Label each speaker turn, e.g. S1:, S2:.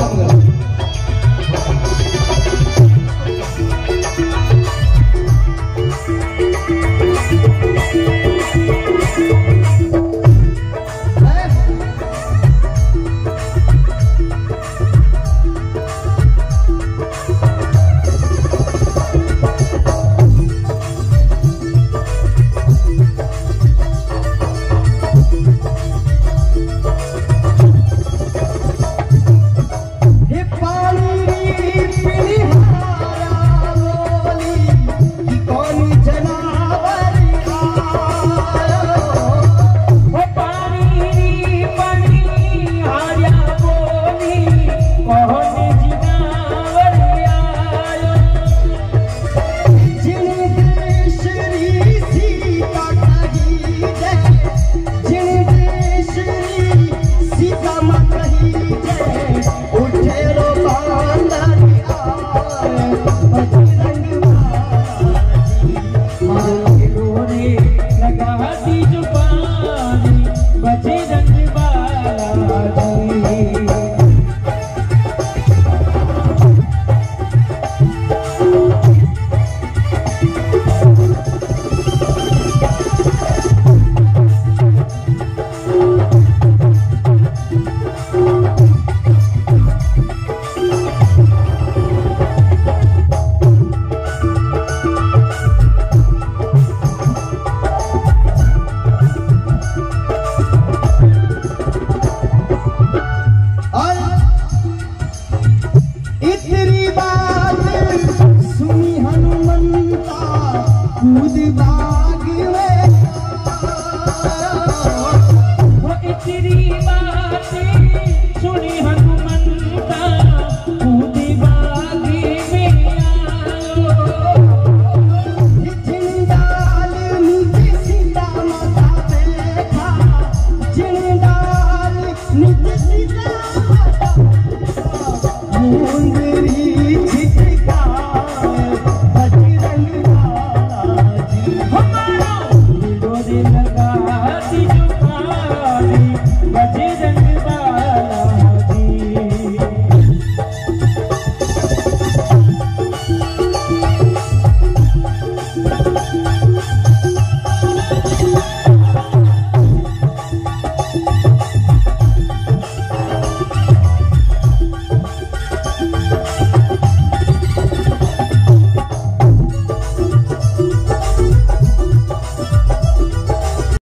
S1: Thank
S2: you.
S1: Shri